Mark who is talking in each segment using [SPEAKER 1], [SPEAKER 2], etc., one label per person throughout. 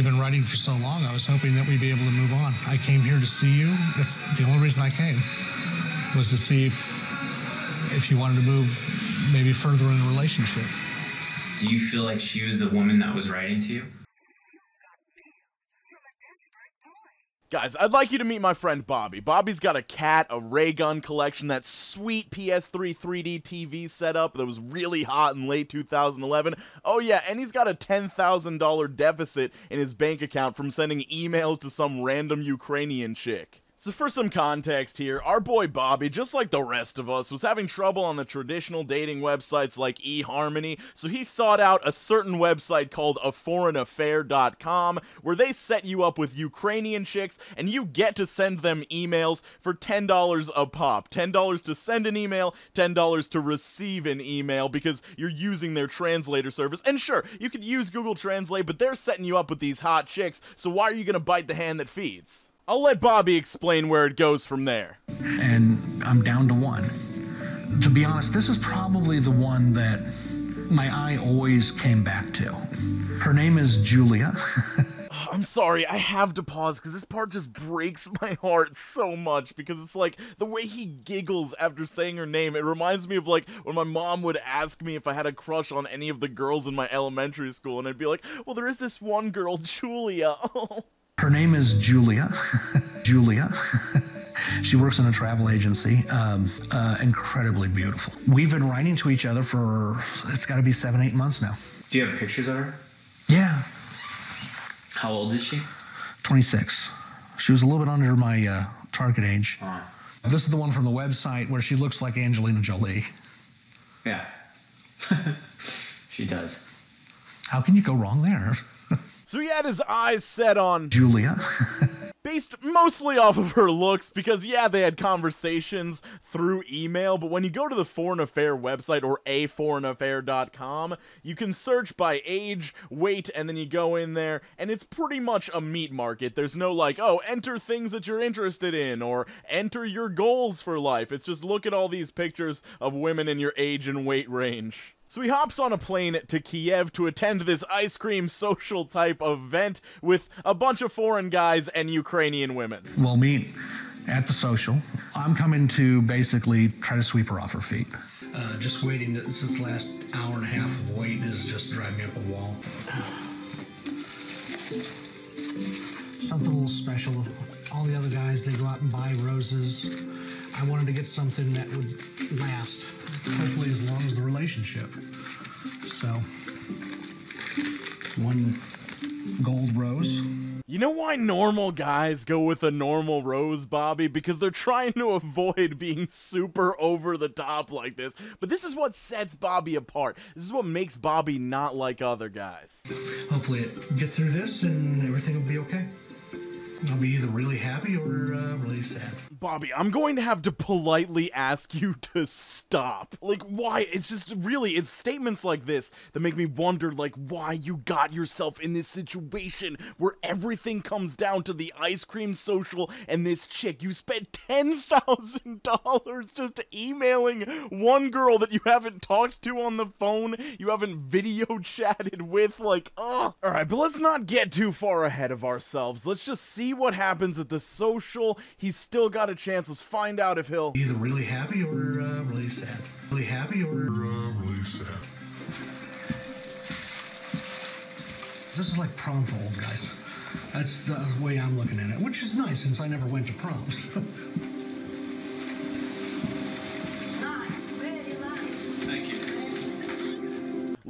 [SPEAKER 1] we've been writing for so long. I was hoping that we'd be able to move on. I came here to see you. That's the only reason I came was to see if if you wanted to move maybe further in a relationship.
[SPEAKER 2] Do you feel like she was the woman that was writing to you?
[SPEAKER 3] Guys, I'd like you to meet my friend Bobby. Bobby's got a cat, a ray gun collection, that sweet PS3 3D TV setup that was really hot in late 2011. Oh yeah, and he's got a $10,000 deficit in his bank account from sending emails to some random Ukrainian chick. So for some context here, our boy Bobby, just like the rest of us, was having trouble on the traditional dating websites like eHarmony, so he sought out a certain website called aforeignaffair.com where they set you up with Ukrainian chicks and you get to send them emails for $10 a pop. $10 to send an email, $10 to receive an email because you're using their translator service. And sure, you could use Google Translate, but they're setting you up with these hot chicks, so why are you going to bite the hand that feeds? I'll let Bobby explain where it goes from there.
[SPEAKER 1] And I'm down to one. To be honest, this is probably the one that my eye always came back to. Her name is Julia.
[SPEAKER 3] I'm sorry, I have to pause because this part just breaks my heart so much because it's like the way he giggles after saying her name. It reminds me of like when my mom would ask me if I had a crush on any of the girls in my elementary school, and I'd be like, well, there is this one girl, Julia.
[SPEAKER 1] Her name is Julia. Julia. she works in a travel agency. Um, uh, incredibly beautiful. We've been writing to each other for, it's got to be seven, eight months now.
[SPEAKER 2] Do you have pictures of her?
[SPEAKER 1] Yeah.
[SPEAKER 2] How old is she?
[SPEAKER 1] 26. She was a little bit under my uh, target age.
[SPEAKER 2] Oh.
[SPEAKER 1] This is the one from the website where she looks like Angelina Jolie.
[SPEAKER 2] Yeah. she does.
[SPEAKER 1] How can you go wrong there?
[SPEAKER 3] So he had his eyes set on
[SPEAKER 1] Julia.
[SPEAKER 3] based mostly off of her looks because yeah they had conversations through email but when you go to the foreign affair website or aforeignaffair.com you can search by age weight and then you go in there and it's pretty much a meat market. There's no like oh enter things that you're interested in or enter your goals for life. It's just look at all these pictures of women in your age and weight range so he hops on a plane to Kiev to attend this ice cream social type event with a bunch of foreign guys and Ukrainian women.
[SPEAKER 1] We'll meet at the social. I'm coming to basically try to sweep her off her feet. Uh, just waiting. This is the last hour and a half of waiting is just driving me up a wall. Something a little special. All the other guys, they go out and buy roses. I wanted to get something that would last, hopefully as long as the relationship. So, one gold rose.
[SPEAKER 3] You know why normal guys go with a normal rose, Bobby? Because they're trying to avoid being super over the top like this. But this is what sets Bobby apart. This is what makes Bobby not like other guys.
[SPEAKER 1] Hopefully, it gets through this and everything will be okay. I'll be either really happy or uh, really sad.
[SPEAKER 3] Bobby, I'm going to have to politely ask you to stop. Like, why? It's just really, it's statements like this that make me wonder, like, why you got yourself in this situation where everything comes down to the ice cream social and this chick. You spent $10,000 just emailing one girl that you haven't talked to on the phone, you haven't video chatted with. Like, ugh. All right, but let's not get too far ahead of ourselves. Let's just see what happens at the social. He's still got a chance. Let's find out if he'll
[SPEAKER 1] either really happy or uh, really sad. Really happy or uh, really sad. This is like prom for old guys. That's the way I'm looking at it, which is nice since I never went to proms.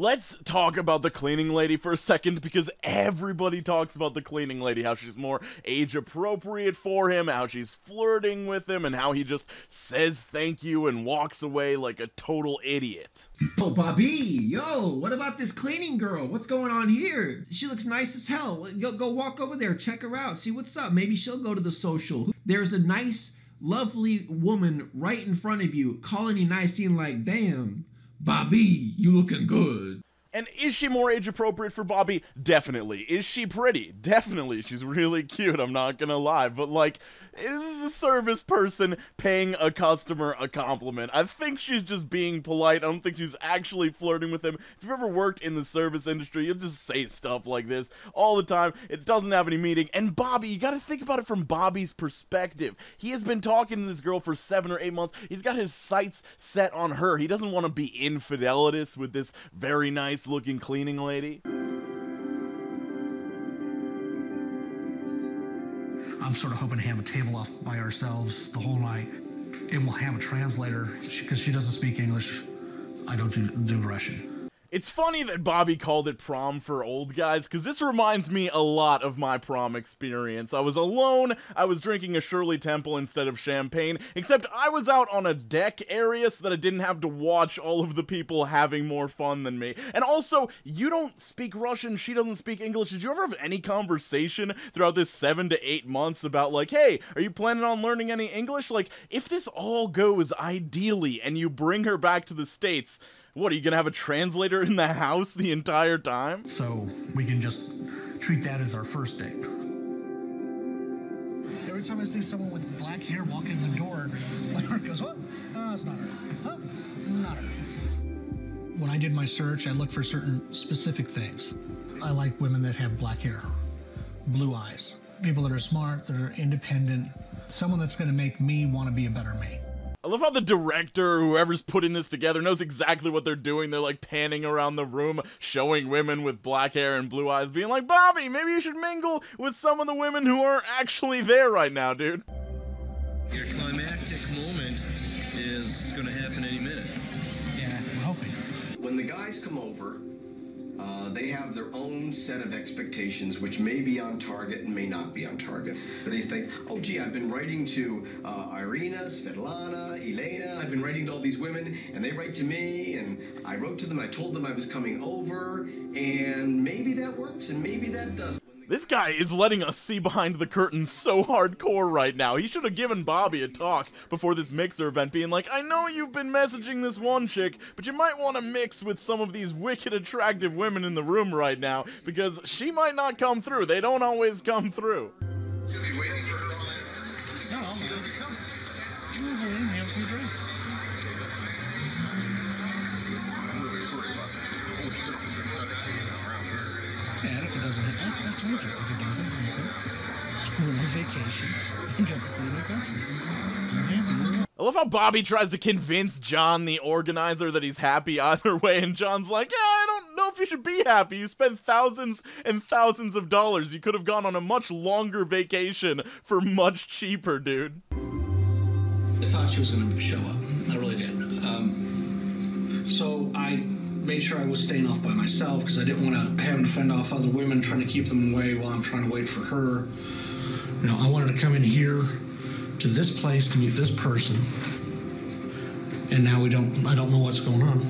[SPEAKER 3] Let's talk about the cleaning lady for a second because everybody talks about the cleaning lady, how she's more age appropriate for him, how she's flirting with him, and how he just says thank you and walks away like a total idiot.
[SPEAKER 4] Oh, Bobby, yo, what about this cleaning girl? What's going on here? She looks nice as hell. Go, go walk over there, check her out, see what's up. Maybe she'll go to the social. There's a nice, lovely woman right in front of you, calling you nice, being like, damn. Bobby, you looking good.
[SPEAKER 3] And is she more age appropriate for Bobby? Definitely. Is she pretty? Definitely. She's really cute, I'm not gonna lie. But, like, is this a service person paying a customer a compliment? I think she's just being polite. I don't think she's actually flirting with him. If you've ever worked in the service industry, you'll just say stuff like this all the time. It doesn't have any meaning. And Bobby, you gotta think about it from Bobby's perspective. He has been talking to this girl for seven or eight months. He's got his sights set on her. He doesn't want to be infidelitous with this very nice looking cleaning lady.
[SPEAKER 1] I'm sort of hoping to have a table off by ourselves the whole night, and we'll have a translator because she doesn't speak English. I don't do, do Russian.
[SPEAKER 3] It's funny that Bobby called it prom for old guys, because this reminds me a lot of my prom experience. I was alone, I was drinking a Shirley Temple instead of champagne, except I was out on a deck area so that I didn't have to watch all of the people having more fun than me. And also, you don't speak Russian, she doesn't speak English. Did you ever have any conversation throughout this seven to eight months about, like, hey, are you planning on learning any English? Like, if this all goes ideally and you bring her back to the States, what, are you gonna have a translator in the house the entire time?
[SPEAKER 1] So we can just treat that as our first date. Every time I see someone with black hair walking in the door, my heart goes, oh, it's not her. Oh, not her. When I did my search, I looked for certain specific things. I like women that have black hair, blue eyes, people that are smart, that are independent, someone that's gonna make me wanna be a better me.
[SPEAKER 3] I love how the director, whoever's putting this together, knows exactly what they're doing. They're like panning around the room, showing women with black hair and blue eyes, being like, Bobby, maybe you should mingle with some of the women who are actually there right now, dude.
[SPEAKER 5] Your climactic moment is going to happen any minute.
[SPEAKER 1] Yeah, I'm hoping.
[SPEAKER 6] When the guys come over, uh, they have their own set of expectations, which may be on target and may not be on target. But They think, oh, gee, I've been writing to uh, Irina, Svetlana, Elena. I've been writing to all these women, and they write to me, and I wrote to them. I told them I was coming over, and maybe that works, and maybe that doesn't.
[SPEAKER 3] This guy is letting us see behind the curtain so hardcore right now. He should have given Bobby a talk before this mixer event, being like, I know you've been messaging this one chick, but you might want to mix with some of these wicked attractive women in the room right now, because she might not come through. They don't always come through.
[SPEAKER 1] You, if it doesn't happen, we're on vacation and get to see new country.
[SPEAKER 3] I love how Bobby tries to convince John, the organizer, that he's happy either way, and John's like, yeah, I don't know if you should be happy. You spent thousands and thousands of dollars. You could have gone on a much longer vacation for much cheaper, dude.
[SPEAKER 1] I thought she was going to show up. I really did. Um, so I made sure I was staying off by myself because I didn't want to have to fend off other women trying to keep them away while I'm trying to wait for her. You know, I wanted to come in here to this place to meet this person, and now we don't. I don't know what's going on.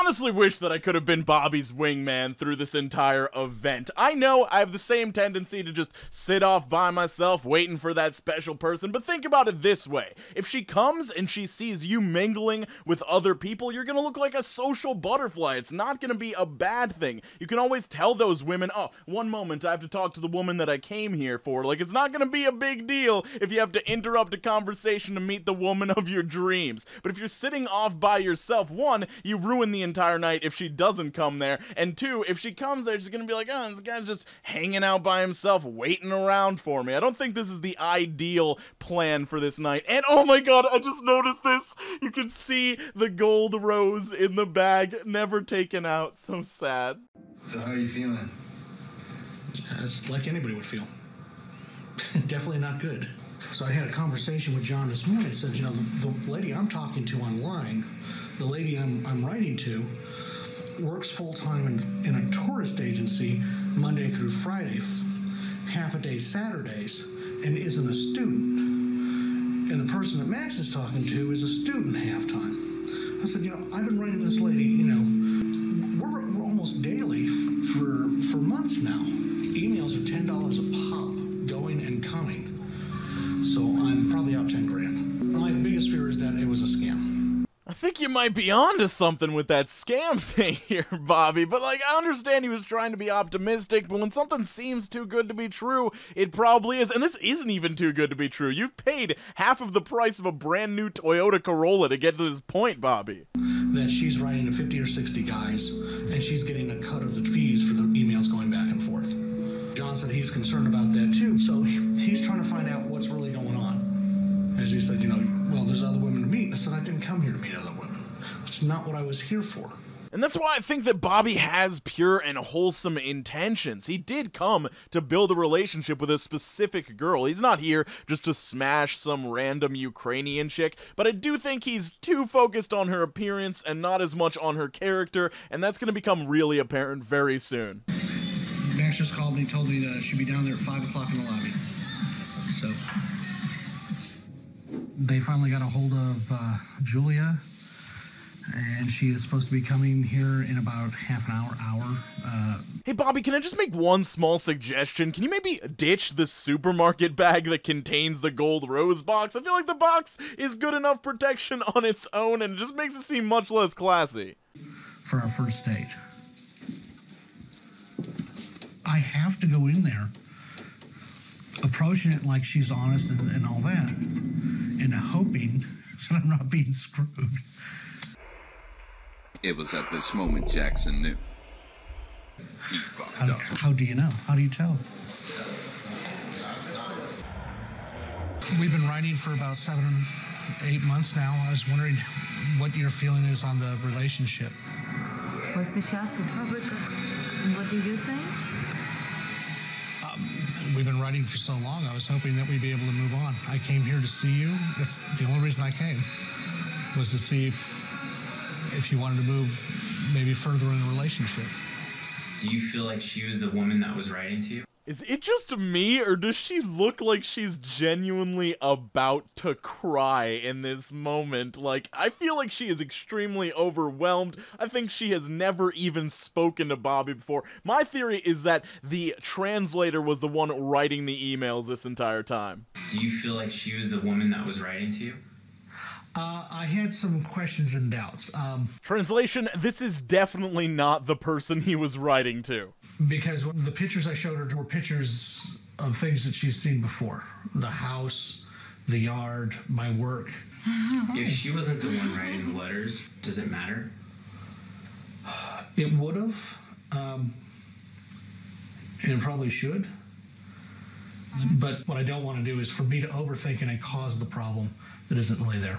[SPEAKER 3] Honestly wish that I could have been Bobby's wingman through this entire event. I know I have the same tendency to just sit off by myself waiting for that special person, but think about it this way. If she comes and she sees you mingling with other people, you're gonna look like a social butterfly. It's not gonna be a bad thing. You can always tell those women, oh, one moment I have to talk to the woman that I came here for. Like, it's not gonna be a big deal if you have to interrupt a conversation to meet the woman of your dreams. But if you're sitting off by yourself, one, you ruin the entire night if she doesn't come there, and two, if she comes there, she's gonna be like, oh, this guy's just hanging out by himself, waiting around for me. I don't think this is the ideal plan for this night. And oh my god, I just noticed this. You can see the gold rose in the bag, never taken out. So sad.
[SPEAKER 5] So how are you feeling?
[SPEAKER 1] It's like anybody would feel. Definitely not good. So I had a conversation with John this morning. I said, you know, the, the lady I'm talking to online, the lady I'm, I'm writing to, works full time in, in a tourist agency Monday through Friday, half a day Saturdays, and isn't a student. And the person that Max is talking to is a student half time. I said, you know, I've been writing to this lady, you know, we're, we're almost daily for for months now. Emails are ten dollars a pop, going and coming. So I'm probably
[SPEAKER 3] you might be onto something with that scam thing here, Bobby. But like, I understand he was trying to be optimistic, but when something seems too good to be true, it probably is. And this isn't even too good to be true. You've paid half of the price of a brand new Toyota Corolla to get to this point, Bobby.
[SPEAKER 1] That she's writing to 50 or 60 guys, and she's getting a cut of the fees for the emails going back and forth. John said he's concerned about that too, so he's trying to find out what's really going on. As he said, you know, well, there's other women to meet. I said, I didn't come here to meet other women. That's not what I was here for.
[SPEAKER 3] And that's why I think that Bobby has pure and wholesome intentions. He did come to build a relationship with a specific girl. He's not here just to smash some random Ukrainian chick, but I do think he's too focused on her appearance and not as much on her character, and that's going to become really apparent very soon.
[SPEAKER 1] Max just called me, and told me that she'd be down there at 5 o'clock in the lobby. So. They finally got a hold of uh, Julia, and she is supposed to be coming here in about half an hour, hour. Uh,
[SPEAKER 3] Hey Bobby, can I just make one small suggestion? Can you maybe ditch the supermarket bag that contains the gold rose box? I feel like the box is good enough protection on its own and it just makes it seem much less classy.
[SPEAKER 1] for our first date. I have to go in there approaching it like she's honest and, and all that, and hoping that I'm not being screwed.
[SPEAKER 5] It was at this moment Jackson knew. He fucked how, up.
[SPEAKER 1] How do you know? How do you tell? We've been writing for about seven, eight months now. I was wondering what your feeling is on the relationship.
[SPEAKER 7] Was the Shaska public? What do you think?
[SPEAKER 1] Um, we've been writing for so long, I was hoping that we'd be able to move on. I came here to see you. That's the only reason I came, was to see if if you wanted to move maybe further in a relationship.
[SPEAKER 2] Do you feel like she was the woman that was writing to you?
[SPEAKER 3] Is it just me, or does she look like she's genuinely about to cry in this moment? Like, I feel like she is extremely overwhelmed. I think she has never even spoken to Bobby before. My theory is that the translator was the one writing the emails this entire time.
[SPEAKER 2] Do you feel like she was the woman that was writing to you?
[SPEAKER 1] Uh, I had some questions and doubts um,
[SPEAKER 3] Translation This is definitely not the person he was writing to.
[SPEAKER 1] because the pictures I showed her were pictures of things that she's seen before: the house, the yard, my work.
[SPEAKER 2] If she wasn't the one writing the letters, does it matter?
[SPEAKER 1] It would have, um, and it probably should. But what I don't want to do is for me to overthink and cause the problem that isn't really there.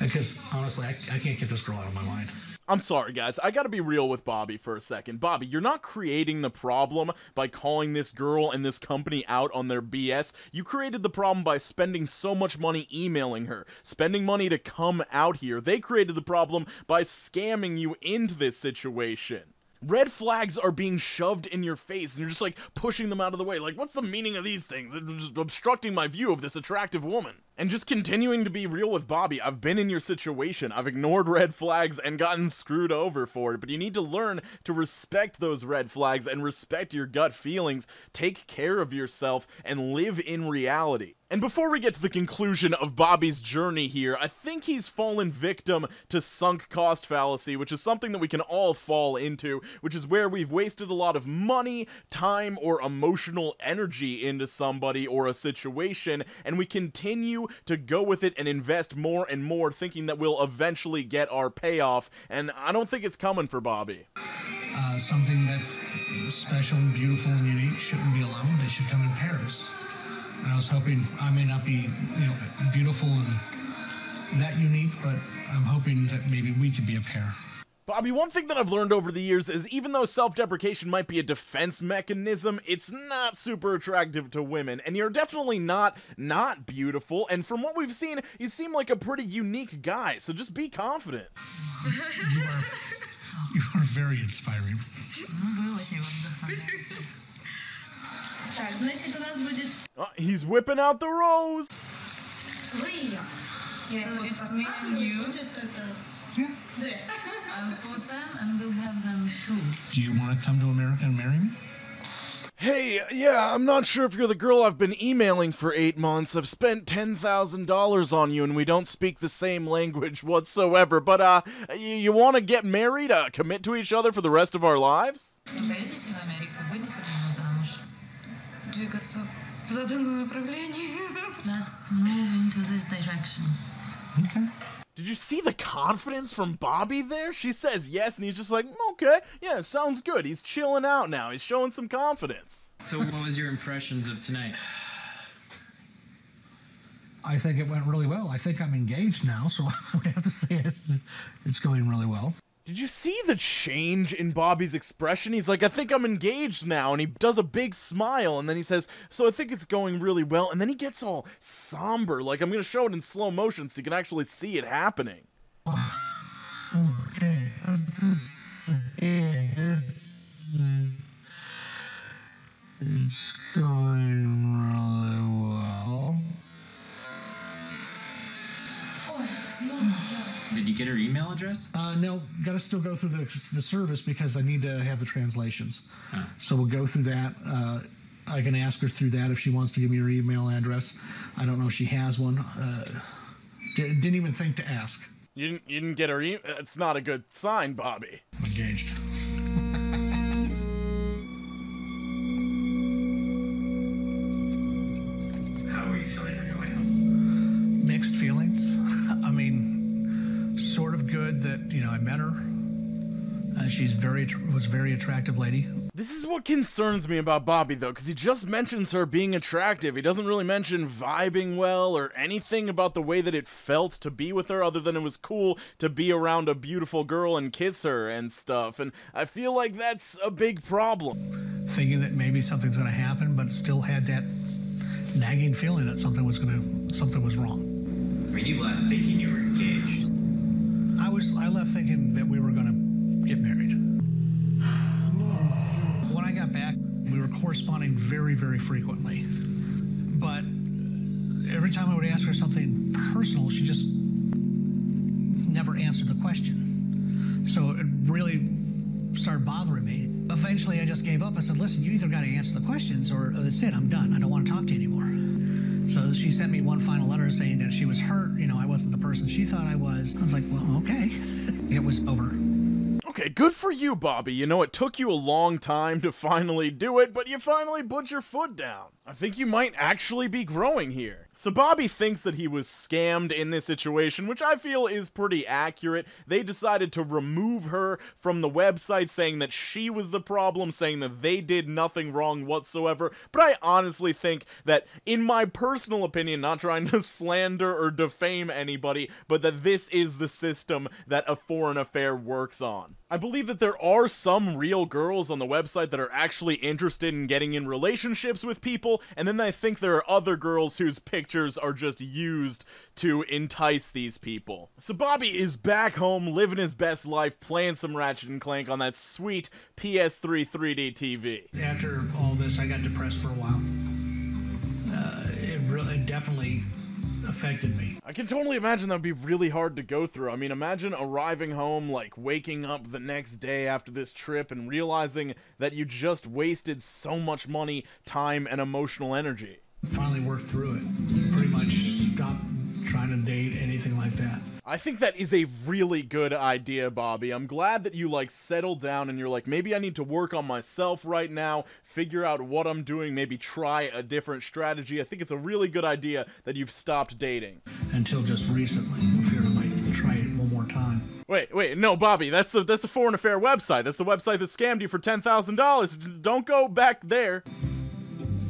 [SPEAKER 1] Because honestly, I, I can't get this girl out of my mind.
[SPEAKER 3] I'm sorry, guys. I gotta be real with Bobby for a second. Bobby, you're not creating the problem by calling this girl and this company out on their BS. You created the problem by spending so much money emailing her, spending money to come out here. They created the problem by scamming you into this situation. Red flags are being shoved in your face, and you're just like pushing them out of the way. Like, what's the meaning of these things? Just obstructing my view of this attractive woman. And just continuing to be real with Bobby, I've been in your situation. I've ignored red flags and gotten screwed over for it, but you need to learn to respect those red flags and respect your gut feelings. Take care of yourself and live in reality. And before we get to the conclusion of Bobby's journey here, I think he's fallen victim to sunk cost fallacy, which is something that we can all fall into, which is where we've wasted a lot of money, time, or emotional energy into somebody or a situation, and we continue to go with it and invest more and more, thinking that we'll eventually get our payoff. And I don't think it's coming for Bobby.
[SPEAKER 1] Uh, something that's special and beautiful and unique shouldn't be alone. They should come in pairs. And I was hoping I may not be, you know, beautiful and that unique, but I'm hoping that maybe we could be a pair.
[SPEAKER 3] Bobby, one thing that I've learned over the years is even though self deprecation might be a defense mechanism, it's not super attractive to women, and you're definitely not not beautiful. And from what we've seen, you seem like a pretty unique guy, so just be confident.
[SPEAKER 1] you, are, you are very inspiring.
[SPEAKER 3] Uh, he's whipping out the rose.
[SPEAKER 1] Yeah.
[SPEAKER 7] I'll them and we'll have them too.
[SPEAKER 1] Do you want to come to America and marry me?
[SPEAKER 3] Hey, yeah, I'm not sure if you're the girl I've been emailing for eight months. I've spent $10,000 on you and we don't speak the same language whatsoever. But, uh, you, you want to get married, uh, commit to each other for the rest of our lives?
[SPEAKER 7] Let's move into this direction. Okay.
[SPEAKER 3] Did you see the confidence from Bobby there? She says yes, and he's just like, mm, okay, yeah, sounds good. He's chilling out now. He's showing some confidence.
[SPEAKER 8] So, what was your impressions of tonight?
[SPEAKER 1] I think it went really well. I think I'm engaged now, so I would have to say it, it's going really well.
[SPEAKER 3] Did you see the change in Bobby's expression? He's like, I think I'm engaged now, and he does a big smile, and then he says, So I think it's going really well, and then he gets all somber. Like, I'm gonna show it in slow motion so you can actually see it happening.
[SPEAKER 1] It's going really well.
[SPEAKER 8] Did you get her email address?
[SPEAKER 1] Uh, no, got to still go through the, the service because I need to have the translations. So we'll go through that. Uh, I can ask her through that if she wants to give me her email address. I don't know if she has one. Uh, didn't even think to ask.
[SPEAKER 3] You didn't, you didn't get her e- It's not a good sign, Bobby.
[SPEAKER 1] I'm engaged. She's very was a very attractive lady.
[SPEAKER 3] This is what concerns me about Bobby, though, because he just mentions her being attractive. He doesn't really mention vibing well or anything about the way that it felt to be with her, other than it was cool to be around a beautiful girl and kiss her and stuff. And I feel like that's a big problem.
[SPEAKER 1] thinking that maybe something's going to happen, but still had that nagging feeling that something was going to something was wrong.
[SPEAKER 2] I mean, you left thinking you were engaged.
[SPEAKER 1] I was I left thinking that we were going to get married. When I got back, we were corresponding very very frequently, but every time I would ask her something personal, she just never answered the question. So it really started bothering me. Eventually, I just gave up. I said, "Listen, you either got to answer the questions, or that's it. I'm done. I don't want to talk to you anymore." So she sent me one final letter saying that she was hurt. You know, I wasn't the person she thought I was. I was like, "Well, okay." it was over.
[SPEAKER 3] Okay, good for you, Bobby. You know, it took you a long time to finally do it, but you finally put your foot down. I think you might actually be growing here. So Bobby thinks that he was scammed in this situation, which I feel is pretty accurate. They decided to remove her from the website, saying that she was the problem, saying that they did nothing wrong whatsoever. But I honestly think that, in my personal opinion, not trying to slander or defame anybody, but that this is the system that a foreign affair works on. I believe that there are some real girls on the website that are actually interested in getting in relationships with people, and then I think there are other girls whose pictures are just used to entice these people. So Bobby is back home, living his best life, playing some Ratchet and Clank on that sweet PS3 3D TV.
[SPEAKER 1] After all this, I got depressed for a while. Uh, it really, it definitely affected me.
[SPEAKER 3] I can totally imagine that would be really hard to go through. I mean, imagine arriving home, like waking up the next day after this trip and realizing that you just wasted so much money, time, and emotional energy.
[SPEAKER 1] Finally worked through it. Pretty much stopped trying to date anything like that.
[SPEAKER 3] I think that is a really good idea, Bobby. I'm glad that you like settled down and you're like, maybe I need to work on myself right now, figure out what I'm doing, maybe try a different strategy. I think it's a really good idea that you've stopped dating.
[SPEAKER 1] Until just recently, I figured I might try it one more time.
[SPEAKER 3] Wait, wait, no, Bobby, that's the that's the foreign affair website. That's the website that scammed you for ten thousand dollars. Don't go back there.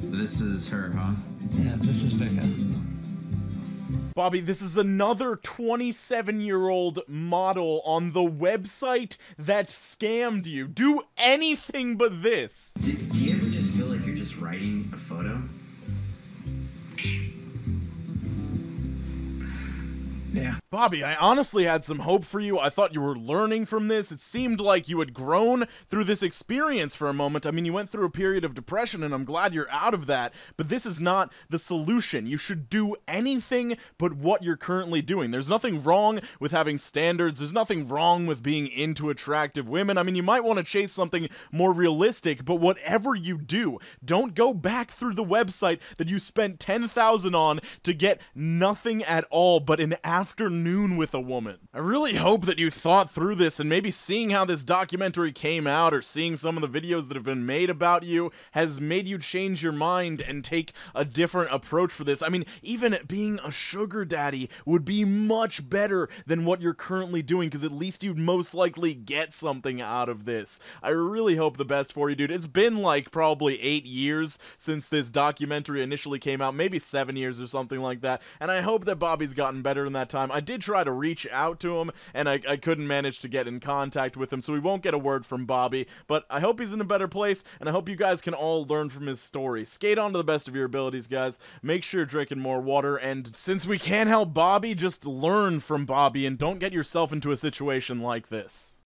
[SPEAKER 8] This is her, huh?
[SPEAKER 1] Yeah, this is Vika.
[SPEAKER 3] Bobby, this is another 27 year old model on the website that scammed you. Do anything but this.
[SPEAKER 2] Do, do you ever just feel like you're just writing
[SPEAKER 1] Yeah.
[SPEAKER 3] Bobby, I honestly had some hope for you. I thought you were learning from this. It seemed like you had grown through this experience for a moment. I mean, you went through a period of depression, and I'm glad you're out of that. But this is not the solution. You should do anything but what you're currently doing. There's nothing wrong with having standards, there's nothing wrong with being into attractive women. I mean, you might want to chase something more realistic, but whatever you do, don't go back through the website that you spent 10,000 on to get nothing at all but an afternoon with a woman. I really hope that you thought through this and maybe seeing how this documentary came out or seeing some of the videos that have been made about you has made you change your mind and take a different approach for this. I mean, even being a sugar daddy would be much better than what you're currently doing because at least you'd most likely get something out of this. I really hope the best for you, dude. It's been like probably eight years since this documentary initially came out, maybe seven years or something like that, and I hope that Bobby's gotten better in time. I did try to reach out to him, and I, I couldn't manage to get in contact with him, so we won't get a word from Bobby, but I hope he's in a better place, and I hope you guys can all learn from his story. Skate on to the best of your abilities, guys. Make sure you're drinking more water, and since we can't help Bobby, just learn from Bobby and don't get yourself into a situation like this.